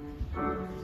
Música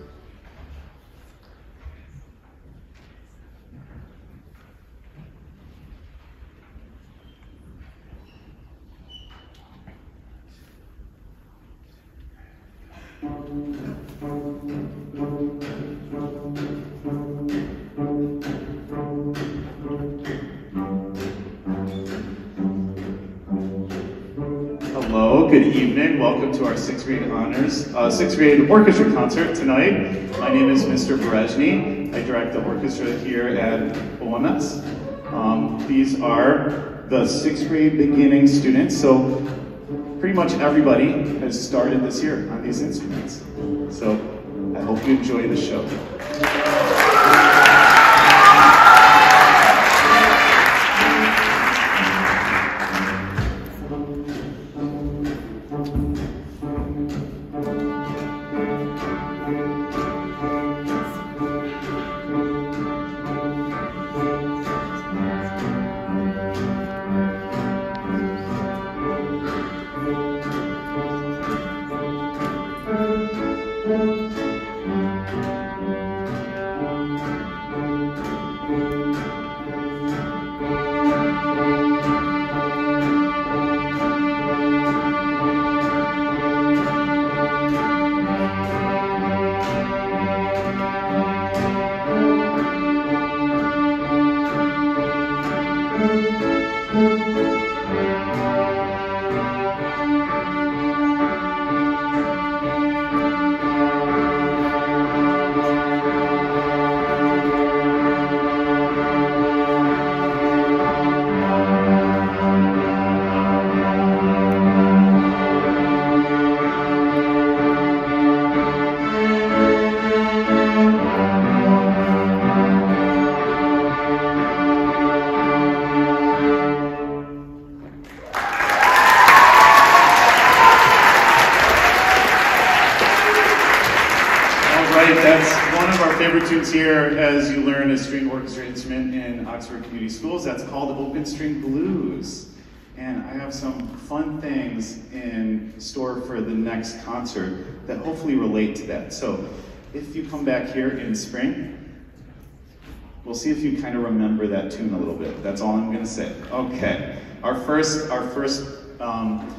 evening. Welcome to our sixth grade honors, uh, sixth grade orchestra concert tonight. My name is Mr. Berezny. I direct the orchestra here at OMS. Um, these are the sixth grade beginning students, so pretty much everybody has started this year on these instruments. So I hope you enjoy the show. Called Open String Blues. And I have some fun things in store for the next concert that hopefully relate to that. So if you come back here in spring, we'll see if you kind of remember that tune a little bit. That's all I'm gonna say. Okay, our first, our first um,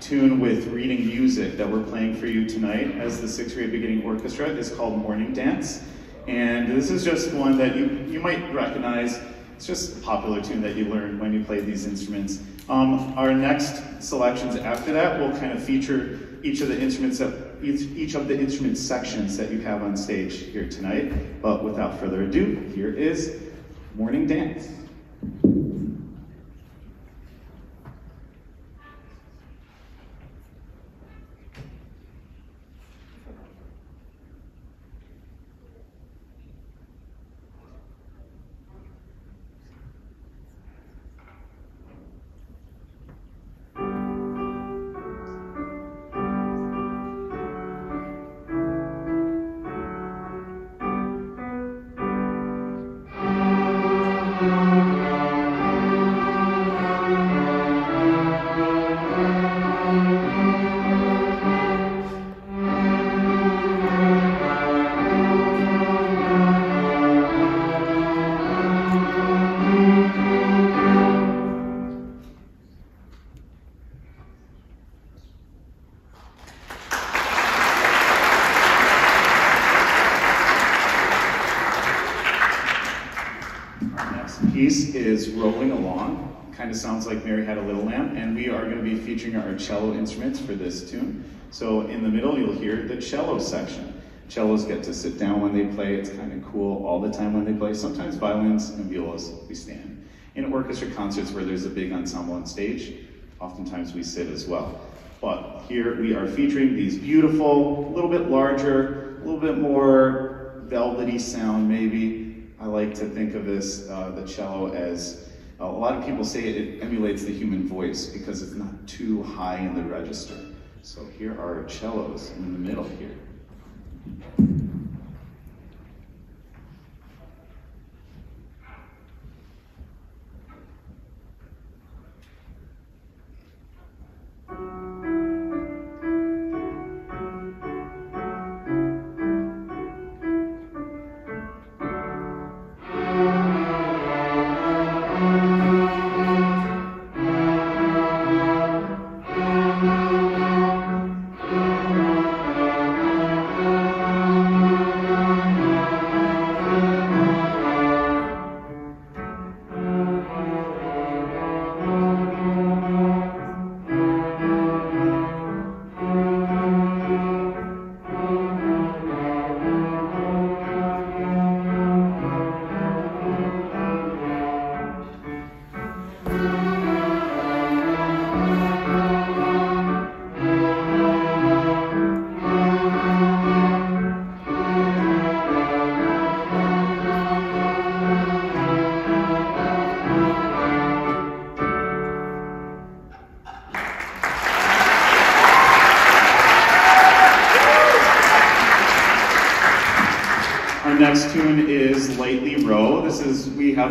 tune with reading music that we're playing for you tonight as the sixth grade beginning orchestra is called Morning Dance. And this is just one that you, you might recognize. It's just a popular tune that you learn when you play these instruments. Um, our next selections after that will kind of feature each of the instruments that each, each of the instrument sections that you have on stage here tonight. But without further ado, here is Morning Dance. Like Mary Had a Little Lamb, and we are going to be featuring our cello instruments for this tune. So in the middle, you'll hear the cello section. Cellos get to sit down when they play. It's kind of cool all the time when they play. Sometimes violins and violas, we stand. In orchestra concerts where there's a big ensemble on stage, oftentimes we sit as well. But here we are featuring these beautiful, a little bit larger, a little bit more velvety sound maybe. I like to think of this, uh, the cello as a lot of people say it emulates the human voice because it's not too high in the register. So here are cellos in the middle here.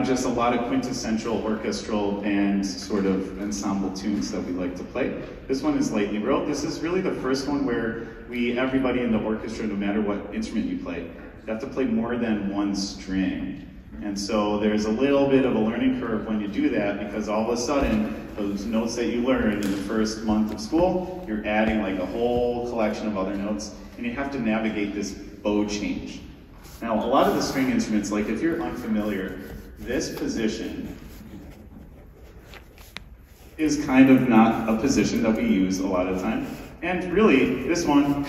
Just a lot of quintessential orchestral and sort of ensemble tunes that we like to play. This one is Lightly Row. This is really the first one where we, everybody in the orchestra, no matter what instrument you play, you have to play more than one string. And so there's a little bit of a learning curve when you do that because all of a sudden, those notes that you learned in the first month of school, you're adding like a whole collection of other notes, and you have to navigate this bow change. Now, a lot of the string instruments, like if you're unfamiliar, this position is kind of not a position that we use a lot of time. And really, this one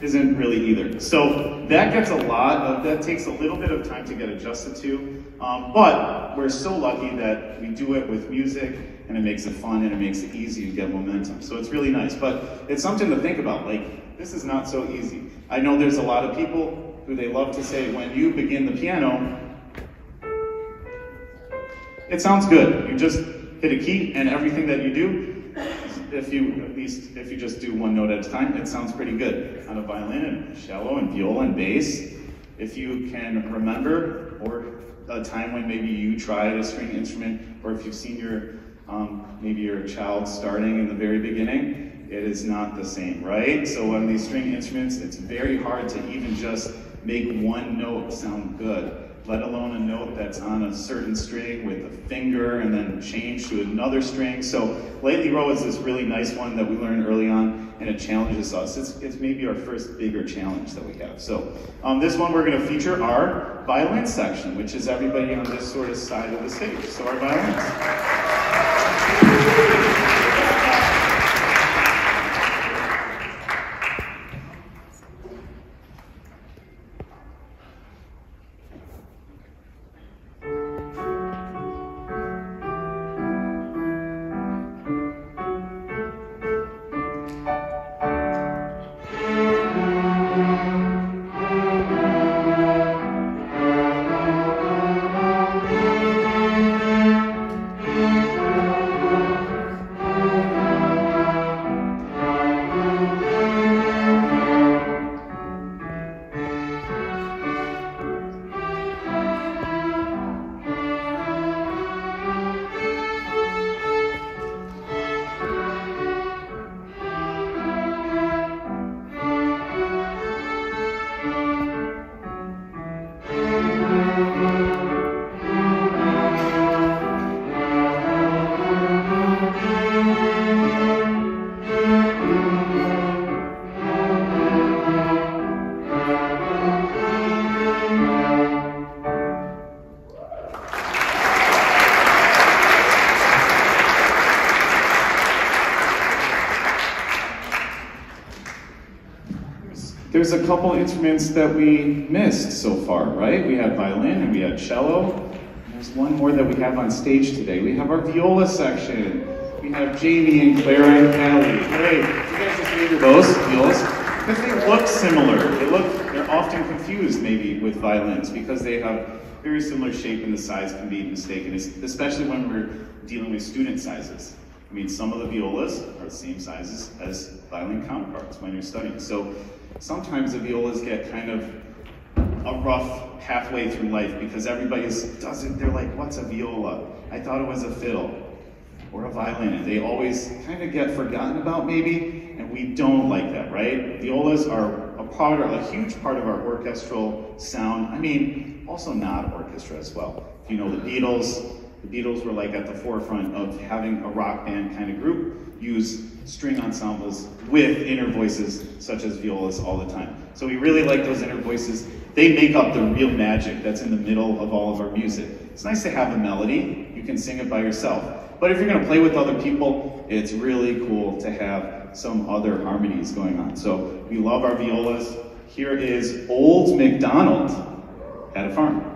isn't really either. So that gets a lot of, that takes a little bit of time to get adjusted to. Um, but we're so lucky that we do it with music and it makes it fun and it makes it easy to get momentum. So it's really nice. But it's something to think about. Like, this is not so easy. I know there's a lot of people who they love to say, when you begin the piano, it sounds good. You just hit a key, and everything that you do, if you at least if you just do one note at a time, it sounds pretty good on a violin and cello and viola and bass. If you can remember, or a time when maybe you tried a string instrument, or if you've seen your um, maybe your child starting in the very beginning, it is not the same, right? So on these string instruments, it's very hard to even just make one note sound good, let alone a note that's on a certain string with a finger and then change to another string. So Lightly Row is this really nice one that we learned early on and it challenges us. It's, it's maybe our first bigger challenge that we have. So um, this one we're going to feature our violin section, which is everybody on this sort of side of the stage. So our violins. A couple instruments that we missed so far, right? We had violin and we had cello. There's one more that we have on stage today. We have our viola section. We have Jamie and Clara and Callie. Hey, you guys just name those violas? Because they look similar. They look, they're often confused maybe with violins because they have very similar shape and the size can be mistaken, especially when we're dealing with student sizes. I mean, some of the violas are the same sizes as violin counterparts when you're studying. So sometimes the violas get kind of a rough halfway through life because everybody doesn't, they're like, what's a viola? I thought it was a fiddle or a violin, and they always kind of get forgotten about maybe, and we don't like that, right? Violas are a part, a huge part of our orchestral sound. I mean, also not orchestra as well. You know the Beatles, the Beatles were like at the forefront of having a rock band kind of group use string ensembles with inner voices such as violas all the time. So we really like those inner voices. They make up the real magic that's in the middle of all of our music. It's nice to have a melody. You can sing it by yourself. But if you're going to play with other people, it's really cool to have some other harmonies going on. So we love our violas. Here is Old MacDonald at a farm.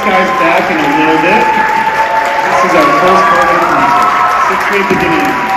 these guys back in a little bit. This is our first part of the concert, sixth grade beginning.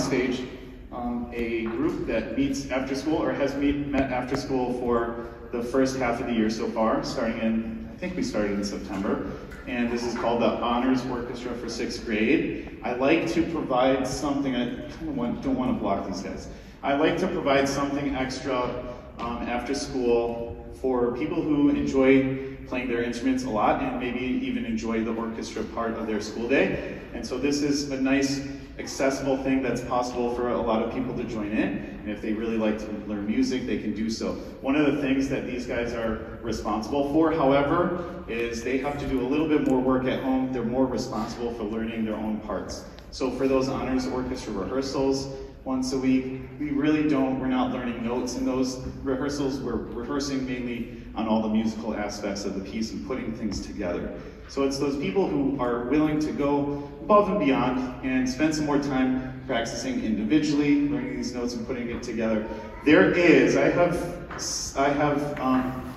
Stage um, a group that meets after school or has meet, met after school for the first half of the year so far, starting in, I think we started in September. And this is called the Honors Orchestra for sixth grade. I like to provide something, I kind of want, don't want to block these guys. I like to provide something extra um, after school for people who enjoy playing their instruments a lot and maybe even enjoy the orchestra part of their school day. And so this is a nice accessible thing that's possible for a lot of people to join in. And if they really like to learn music, they can do so. One of the things that these guys are responsible for, however, is they have to do a little bit more work at home. They're more responsible for learning their own parts. So for those honors orchestra rehearsals, once a week. We really don't, we're not learning notes in those rehearsals. We're rehearsing mainly on all the musical aspects of the piece and putting things together. So it's those people who are willing to go above and beyond and spend some more time practicing individually, learning these notes and putting it together. There is, I have, I have um,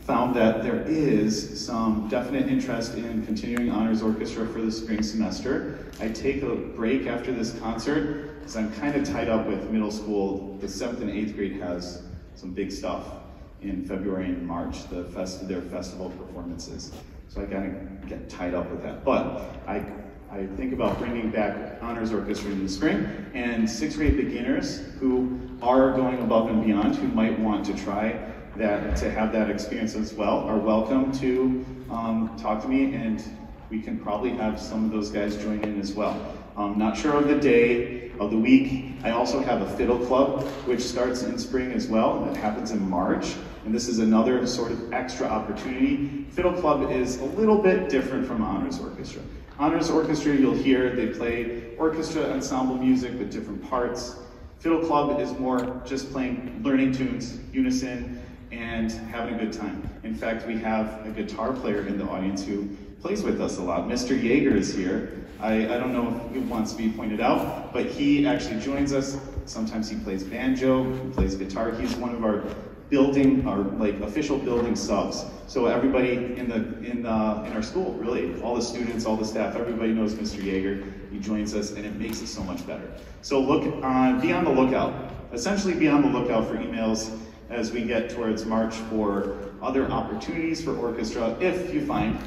found that there is some definite interest in continuing honors orchestra for the spring semester. I take a break after this concert because I'm kind of tied up with middle school. The seventh and eighth grade has some big stuff in February and March, the fest, their festival performances. So I kind of get tied up with that. But I, I think about bringing back honors orchestra in the spring and sixth grade beginners who are going above and beyond, who might want to try that to have that experience as well are welcome to um, talk to me and we can probably have some of those guys join in as well. I'm not sure of the day of the week. I also have a fiddle club, which starts in spring as well. It happens in March. And this is another sort of extra opportunity. Fiddle club is a little bit different from honors orchestra. Honors orchestra, you'll hear they play orchestra ensemble music with different parts. Fiddle club is more just playing, learning tunes, unison, and having a good time. In fact, we have a guitar player in the audience who plays with us a lot. Mr. Yeager is here. I, I don't know if it wants to be pointed out, but he actually joins us. Sometimes he plays banjo, he plays guitar. He's one of our building, our like official building subs. So everybody in the in the, in our school, really, all the students, all the staff, everybody knows Mr. Yeager. He joins us, and it makes it so much better. So look on, be on the lookout. Essentially, be on the lookout for emails as we get towards March for other opportunities for orchestra if you find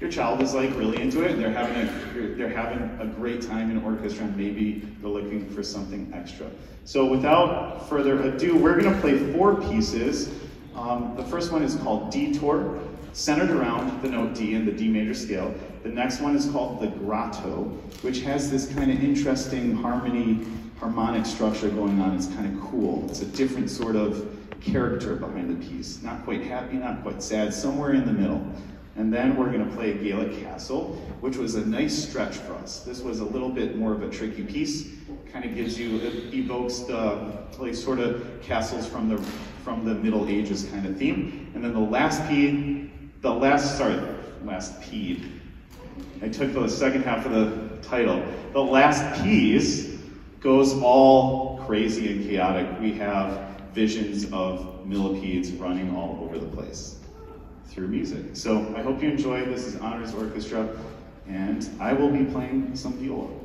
your child is like really into it and they're having a they're having a great time in orchestra and maybe they're looking for something extra. So without further ado, we're going to play four pieces. Um, the first one is called Detour, centered around the note D in the D major scale. The next one is called the Grotto, which has this kind of interesting harmony, harmonic structure going on. It's kind of cool. It's a different sort of character behind the piece. Not quite happy, not quite sad, somewhere in the middle. And then we're going to play Gaelic Castle, which was a nice stretch for us. This was a little bit more of a tricky piece. Kind of gives you, it evokes the like sort of castles from the from the Middle Ages kind of theme. And then the last P, the last sorry, last P. I took the second half of the title. The last piece goes all crazy and chaotic. We have visions of millipedes running all over the place through music. So I hope you enjoy. This is Honors Orchestra, and I will be playing some viola.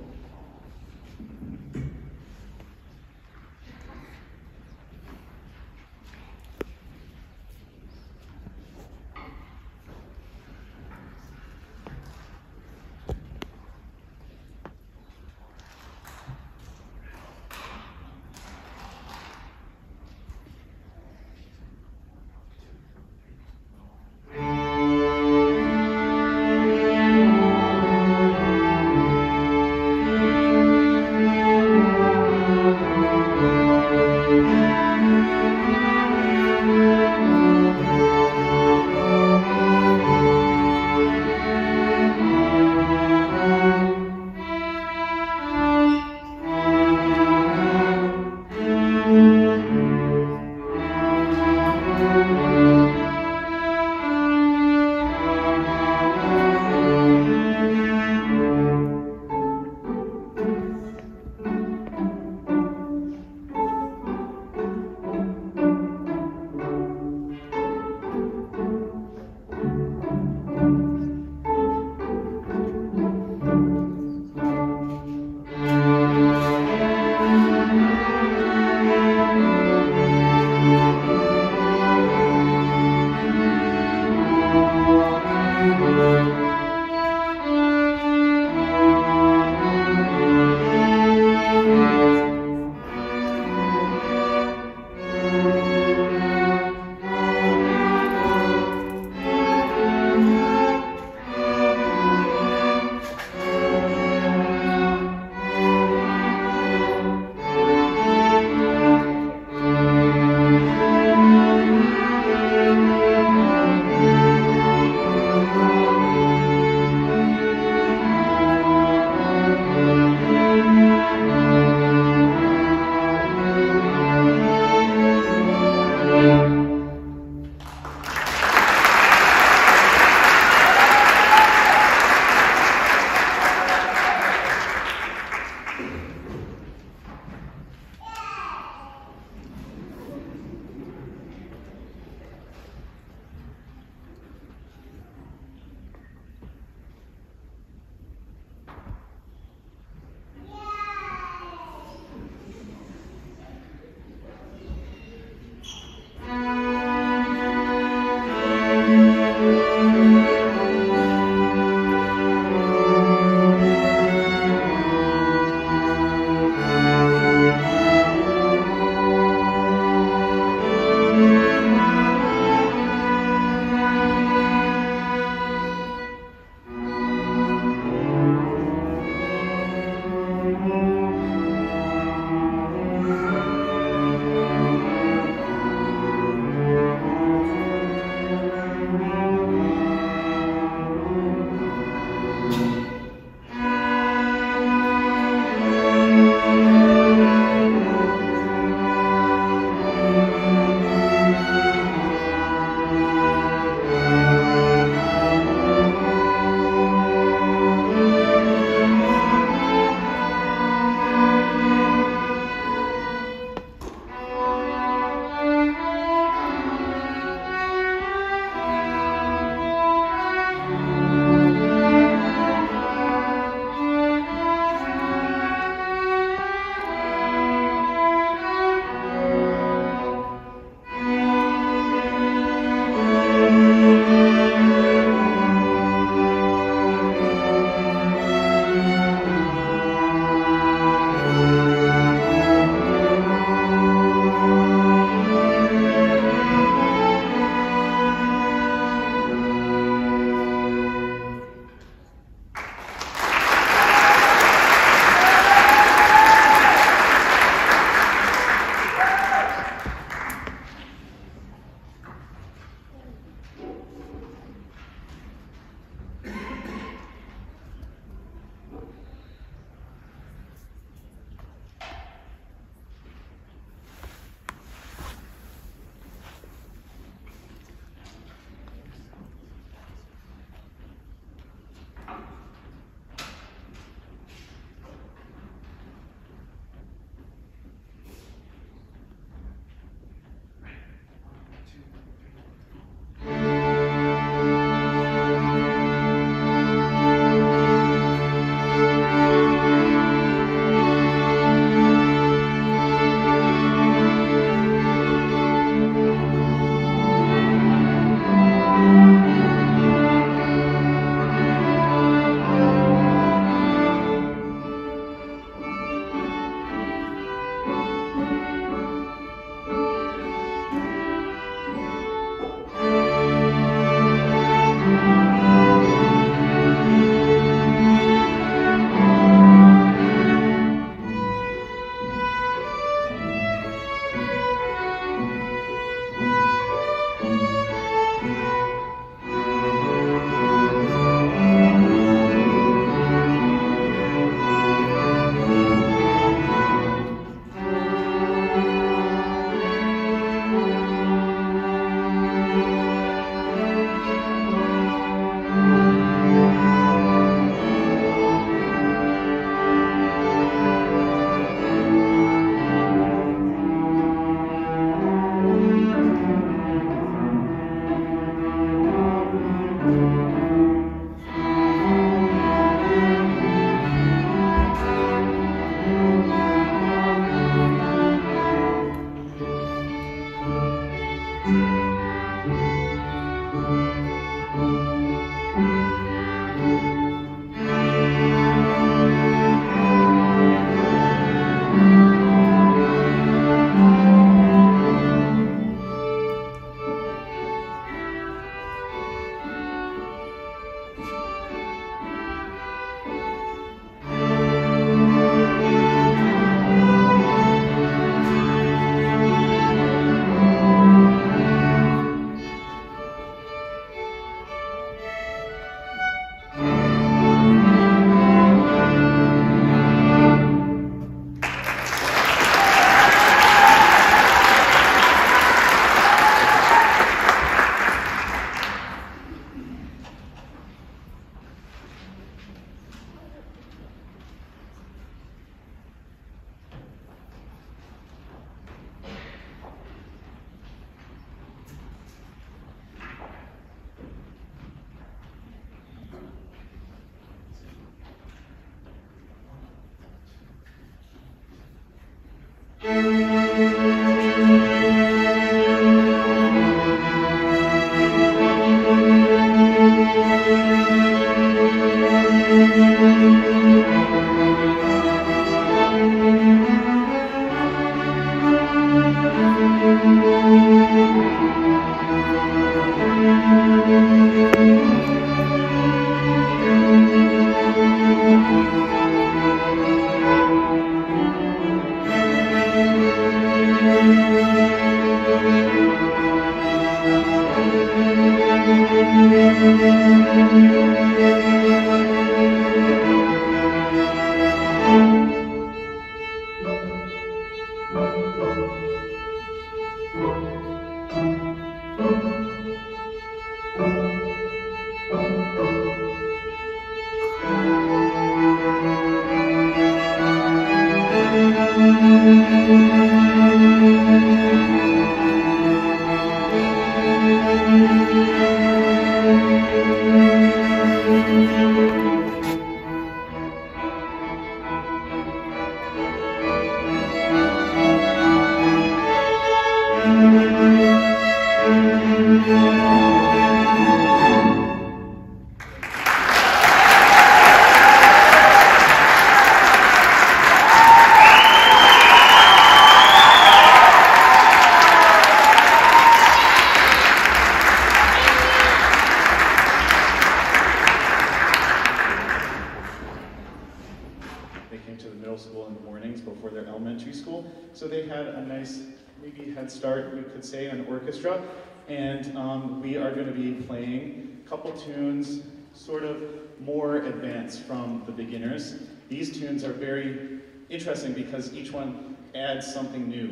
They came to the middle school in the mornings before their elementary school, so they had a nice, maybe head start, we could say, on orchestra. And um, we are going to be playing a couple tunes, sort of more advanced from the beginners. These tunes are very interesting because each one adds something new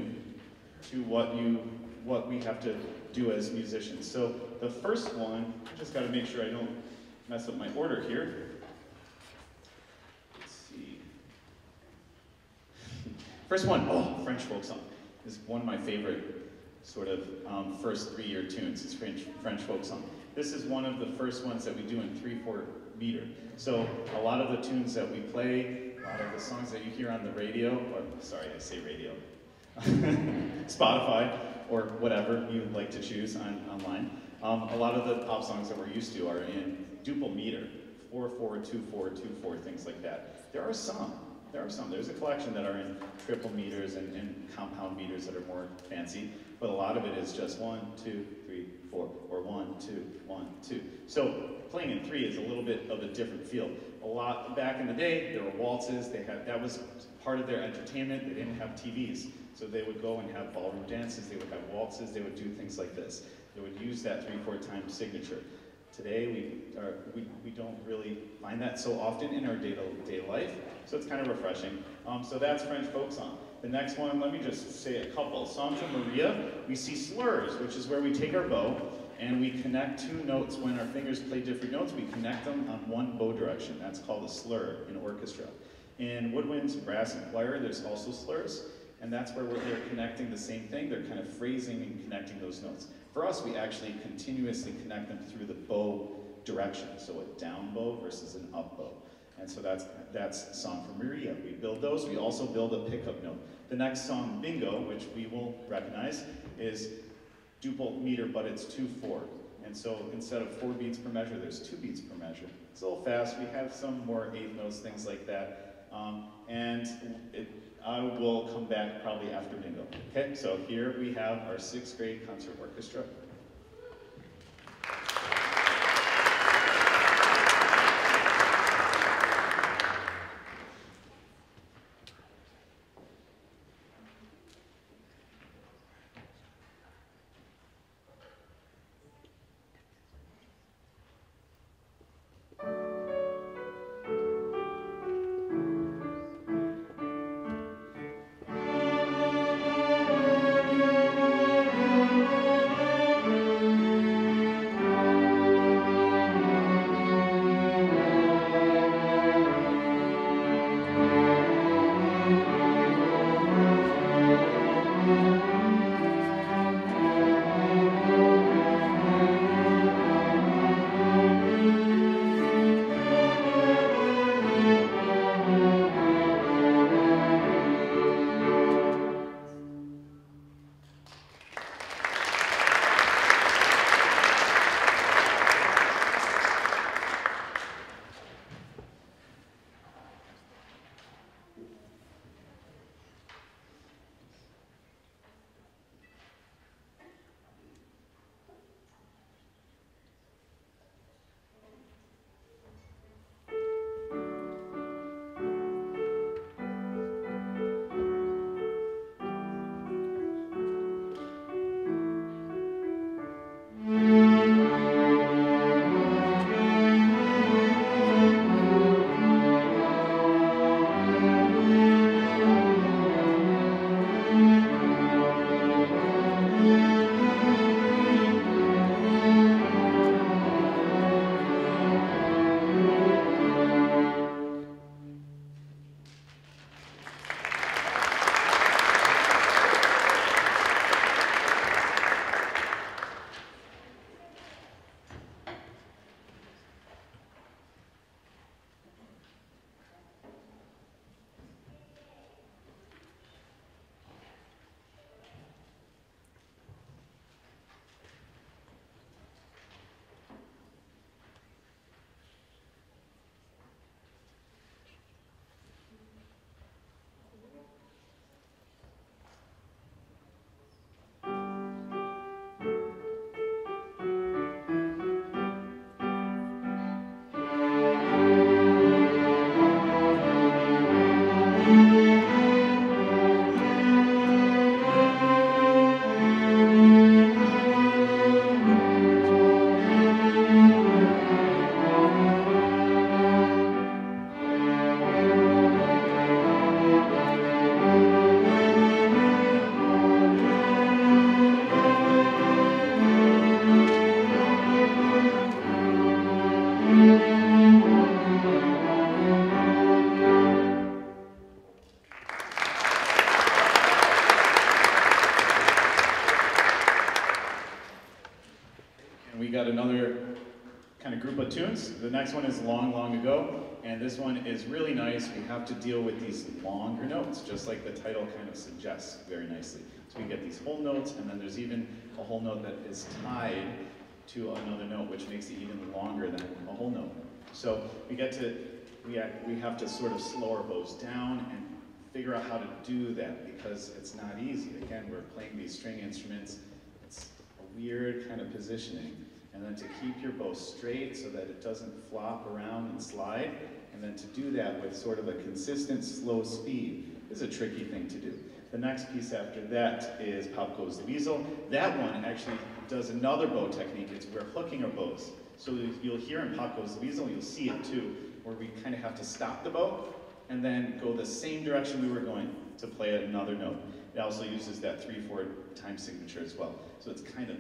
to what you what we have to do as musicians. So the first one, I just got to make sure I don't mess up my order here. Let's see. First one, oh, French folk song This is one of my favorite sort of um, first three-year tunes. It's French French folk song. This is one of the first ones that we do in three-four meter. So a lot of the tunes that we play, a lot of the songs that you hear on the radio, or sorry, I say radio, Spotify, or whatever you like to choose on, online. Um, a lot of the pop songs that we're used to are in duple meter, 4 4, 2 4, 2 4, things like that. There are some, there are some. There's a collection that are in triple meters and, and compound meters that are more fancy, but a lot of it is just 1, 2, 3, 4, or 1, 2, 1, 2. So playing in three is a little bit of a different feel. A lot back in the day, there were waltzes. They had that was part of their entertainment. They didn't have TVs, so they would go and have ballroom dances. They would have waltzes. They would do things like this. They would use that three-four time signature. Today, we, are, we, we don't really find that so often in our day-to-day life, so it's kind of refreshing. Um, so that's French folk song. The next one, let me just say a couple. Song for Maria, we see slurs, which is where we take our bow and we connect two notes. When our fingers play different notes, we connect them on one bow direction. That's called a slur in orchestra. In woodwinds, brass, and choir, there's also slurs, and that's where they're connecting the same thing. They're kind of phrasing and connecting those notes. For us, we actually continuously connect them through the bow direction, so a down bow versus an up bow. And so that's, that's Song for Maria. We build those. We also build a pickup note. The next song, Bingo, which we will recognize, is duple meter, but it's 2-4. And so instead of four beats per measure, there's two beats per measure. It's a little fast. We have some more eighth notes, things like that. Um, and it, I will come back probably after bingo. Okay, so here we have our sixth grade concert orchestra. Next one is Long, Long Ago, and this one is really nice. We have to deal with these longer notes, just like the title kind of suggests very nicely. So we get these whole notes, and then there's even a whole note that is tied to another note, which makes it even longer than a whole note. So we get to, we, act, we have to sort of slow our bows down and figure out how to do that because it's not easy. Again, we're playing these string instruments. It's a weird kind of positioning. And then to keep your bow straight so that it doesn't flop around and slide. And then to do that with sort of a consistent slow speed is a tricky thing to do. The next piece after that is Pop Goes the Weasel. That one actually does another bow technique. It's we're hooking our bows. So you'll hear in Pop Goes the Weasel, you'll see it too, where we kind of have to stop the bow and then go the same direction we were going to play another note. It also uses that 3-4 time signature as well. So it's kind of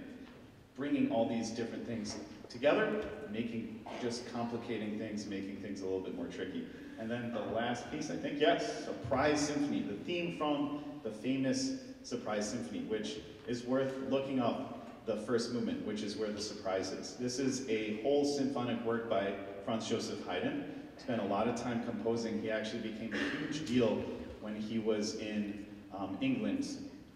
bringing all these different things together, making, just complicating things, making things a little bit more tricky. And then the last piece, I think, yes, Surprise Symphony, the theme from the famous Surprise Symphony, which is worth looking up the first movement, which is where the surprise is. This is a whole symphonic work by Franz Joseph Haydn. Spent a lot of time composing. He actually became a huge deal when he was in um, England,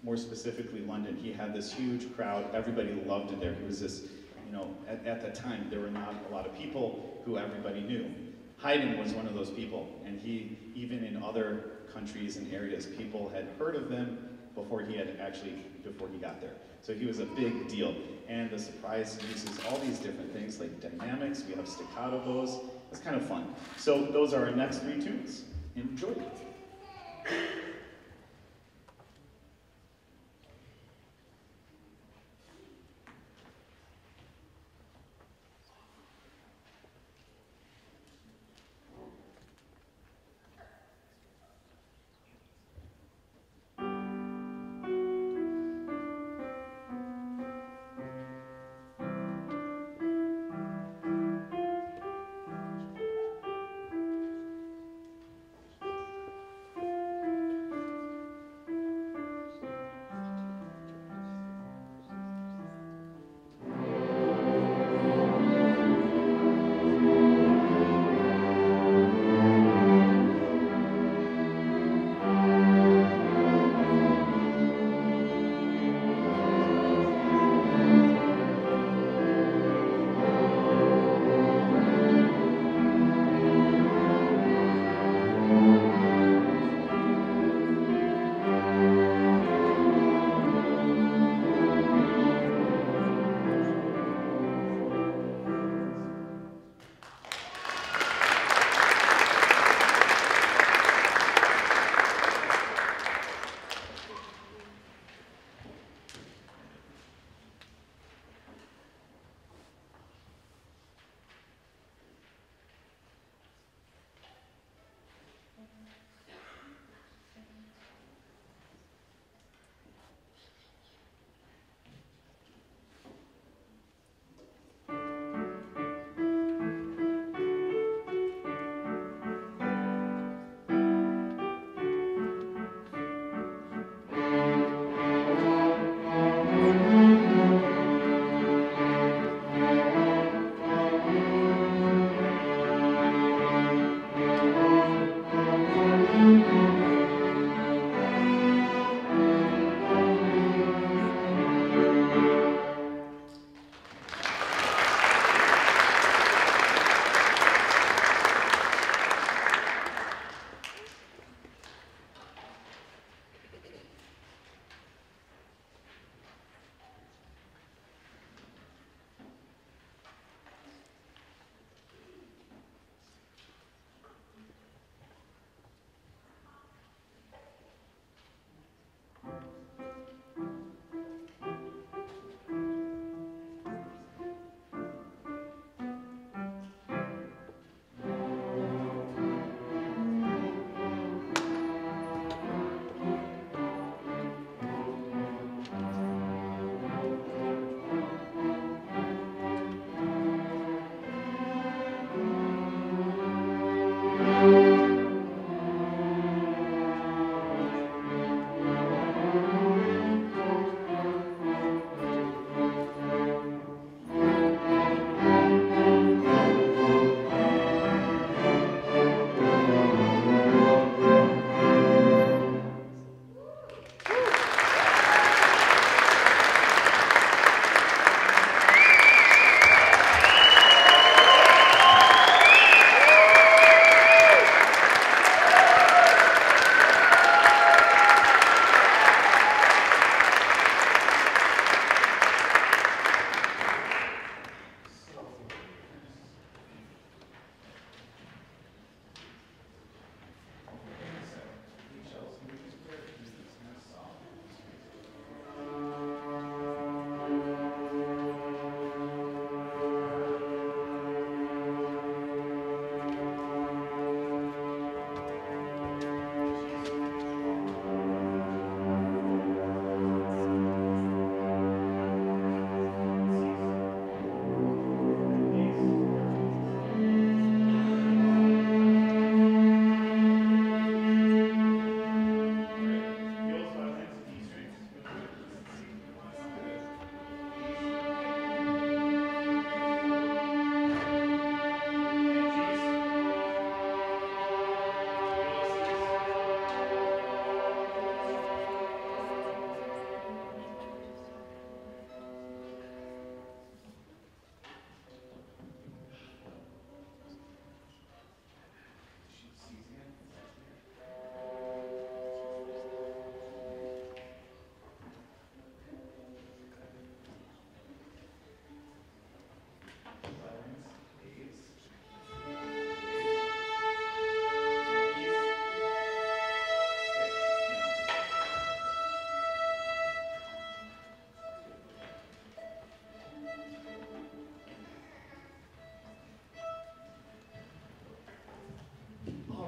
more specifically London. He had this huge crowd. Everybody loved it there. He was this, you know, at, at that time, there were not a lot of people who everybody knew. Haydn was one of those people, and he, even in other countries and areas, people had heard of them before he had actually, before he got there. So he was a big deal. And the surprise uses all these different things like dynamics, we have staccato bows. It's kind of fun. So those are our next three tunes. Enjoy.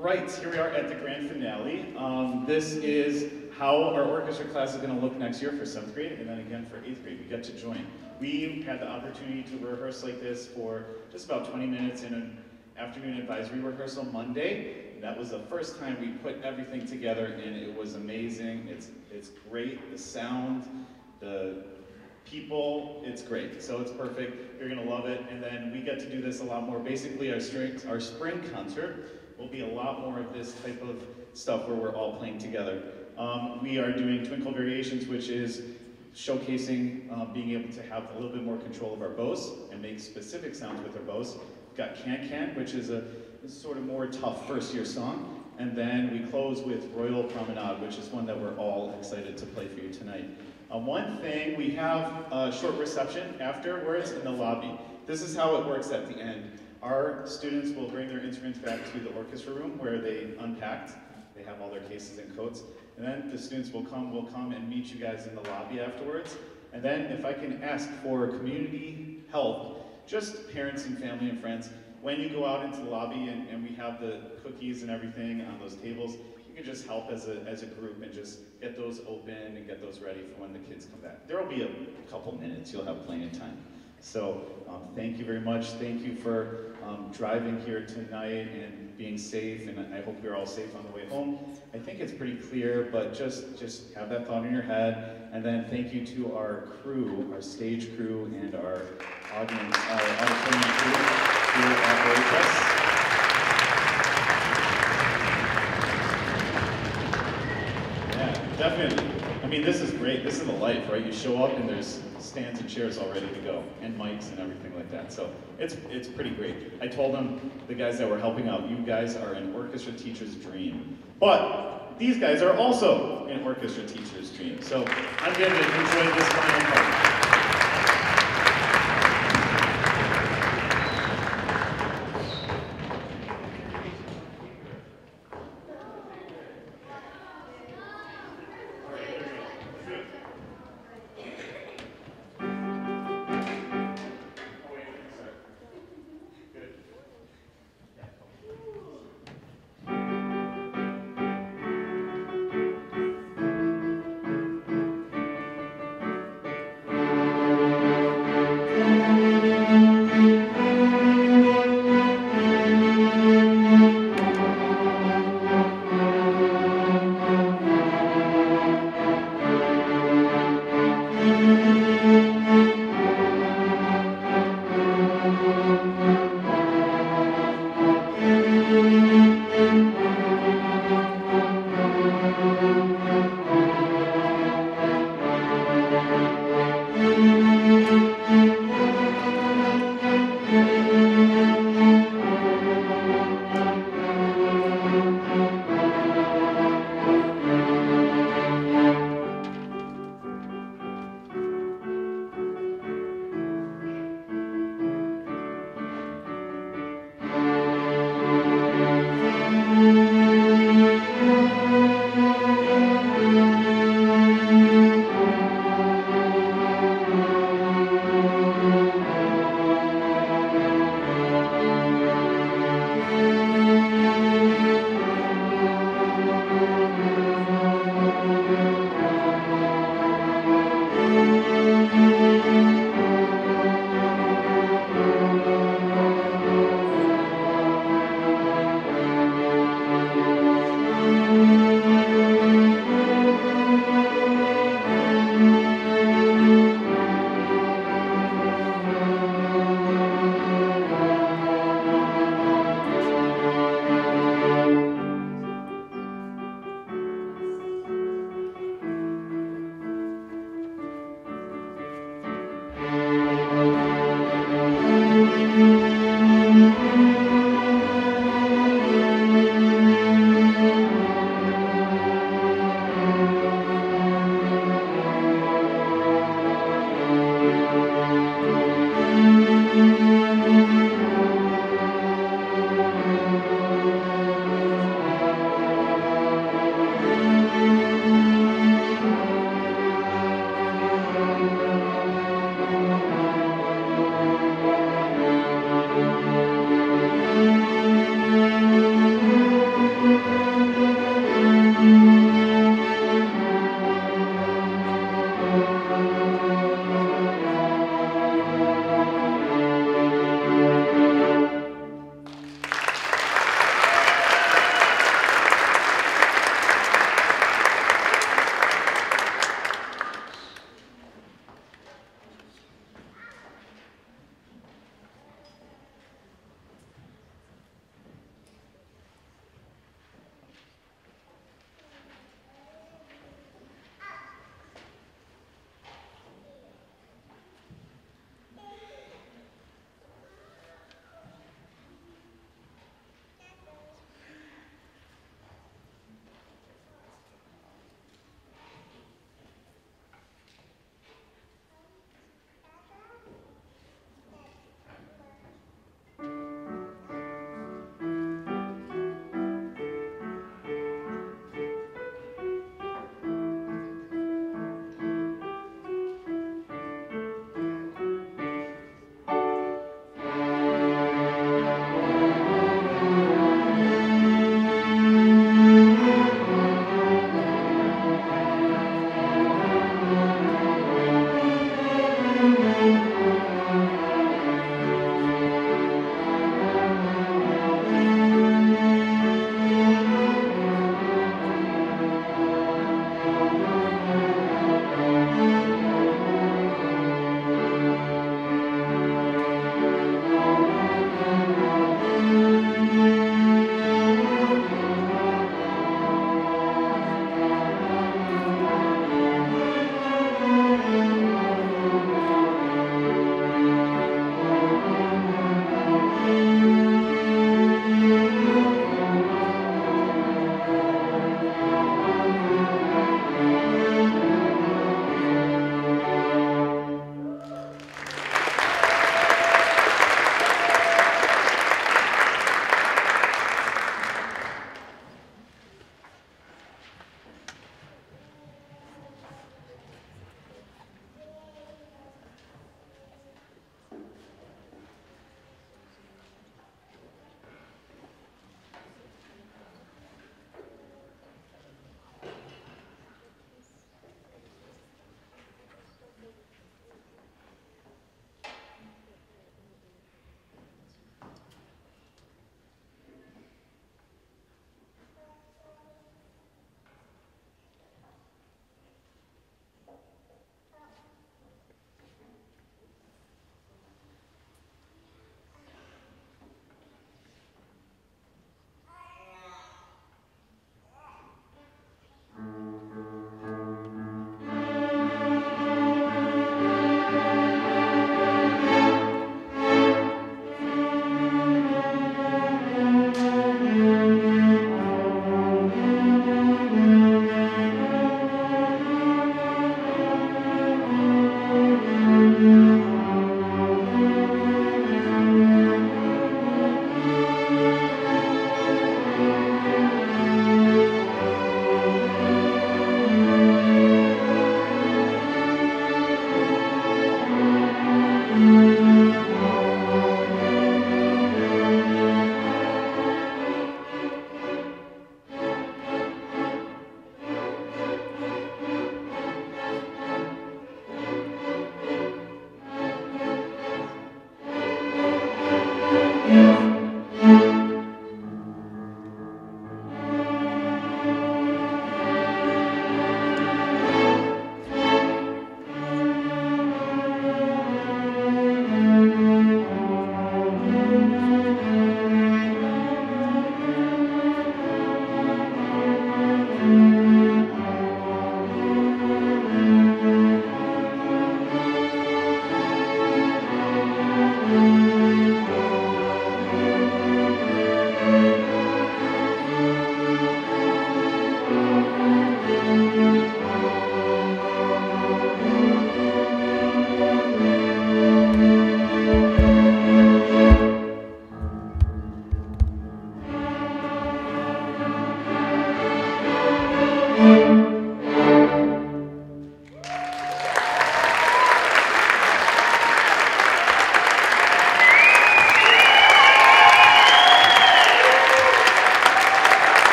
Right, here we are at the grand finale. Um, this is how our orchestra class is going to look next year for seventh grade, and then again for eighth grade. We get to join. We had the opportunity to rehearse like this for just about 20 minutes in an afternoon advisory rehearsal Monday. That was the first time we put everything together, and it was amazing. It's it's great. The sound, the people, it's great. So it's perfect. You're gonna love it. And then we get to do this a lot more. Basically, our spring, our spring concert will be a lot more of this type of stuff where we're all playing together. Um, we are doing Twinkle Variations, which is showcasing um, being able to have a little bit more control of our bows and make specific sounds with our bows. We've got Can Can, which is a, a sort of more tough first year song. And then we close with Royal Promenade, which is one that we're all excited to play for you tonight. Uh, one thing, we have a short reception afterwards in the lobby. This is how it works at the end. Our students will bring their instruments back to the orchestra room where they unpacked. They have all their cases and coats. And then the students will come, will come and meet you guys in the lobby afterwards. And then if I can ask for community help, just parents and family and friends, when you go out into the lobby and, and we have the cookies and everything on those tables, you can just help as a, as a group and just get those open and get those ready for when the kids come back. There will be a couple minutes, you'll have plenty of time. So um, thank you very much. Thank you for um, driving here tonight and being safe, and I hope you're all safe on the way home. I think it's pretty clear, but just, just have that thought in your head. And then thank you to our crew, our stage crew, and our audience, our auditorium crew here at Veritas. Definitely. I mean, this is great. This is the life, right? You show up and there's stands and chairs all ready to go, and mics and everything like that. So it's it's pretty great. I told them, the guys that were helping out, you guys are an orchestra teacher's dream. But these guys are also an orchestra teacher's dream. So I'm to enjoy this final part.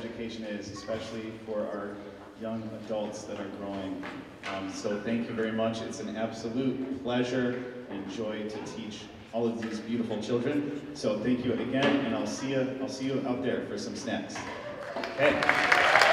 Education is, especially for our young adults that are growing. Um, so thank you very much. It's an absolute pleasure and joy to teach all of these beautiful children. So thank you again, and I'll see you. I'll see you out there for some snacks. Okay.